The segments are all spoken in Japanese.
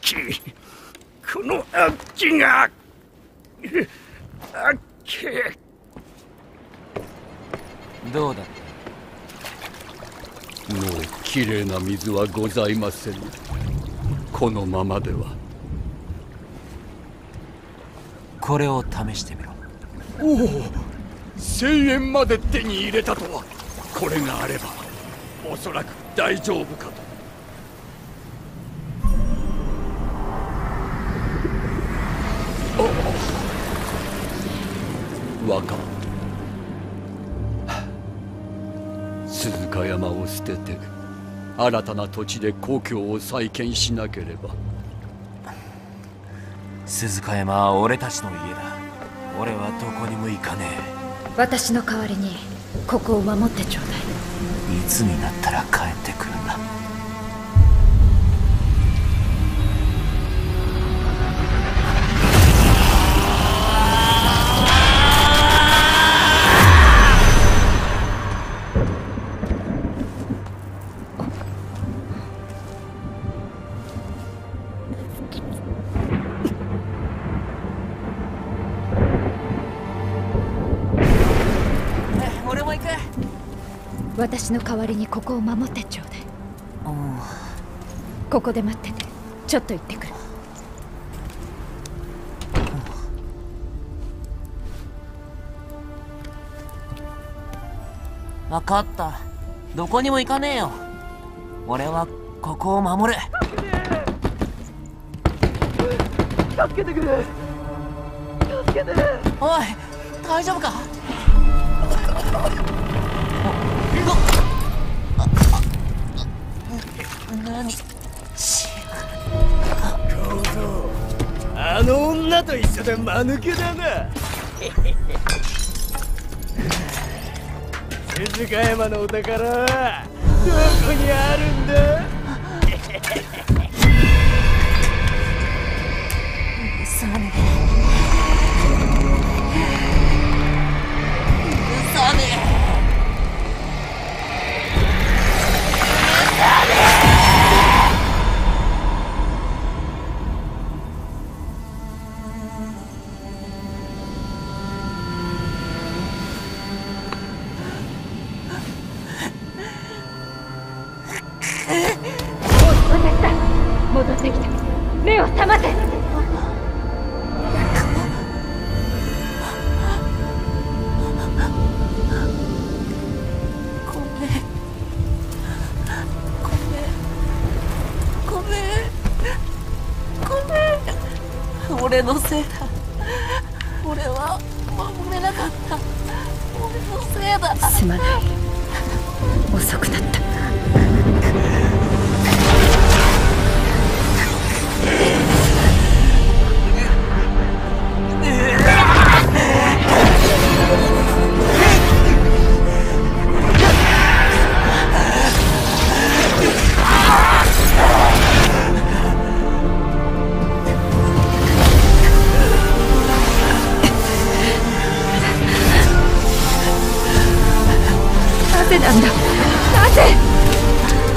きこの悪鬼が。あっけどうだ。もうきれいな水はございません。このままでは。これを試してみろ。おお。1000円まで手に入れたとは。これがあればおそらく大丈夫かと若鈴鹿山を捨てて新たな土地で故郷を再建しなければ。鈴鹿山は俺たちの家だ。俺はどこにも行かね私の代わりにここを守ってちょうだい。えいつになったら帰って 俺も行く。私の代わりにここを守ってちょうだい。ここで待っててちょっと行ってくる。分かった。どこにも行かねえよ。俺はここを守る助けてくれ。助けて。おい大丈夫か？何あの女と一緒で間抜けだな。鈴鹿山のお宝はどこにあるんだ？俺のせいだ。俺は守れなかった。俺のせいだ。すまない。遅くなった。なんだ。なぜ？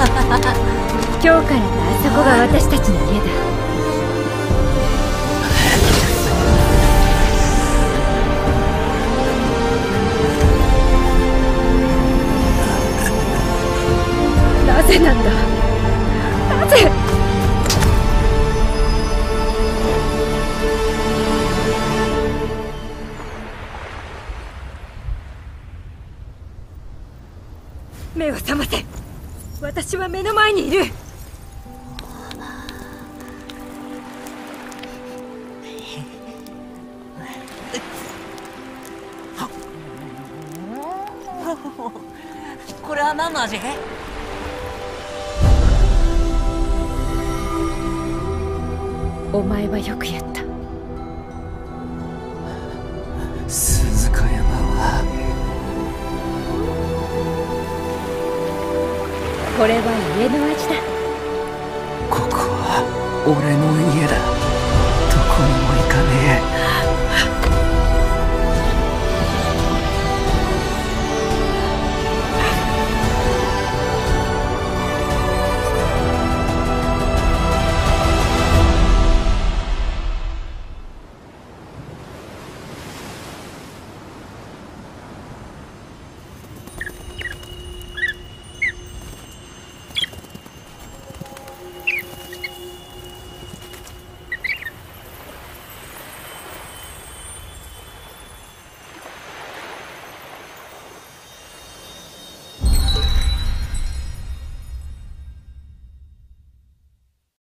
今日からあそこが私たちの家だ。目を覚ませ。私は目の前にいる。これは何の味？お前はよくやったこれは家の味だ。ここは俺の家だ。どこにも行かねえ。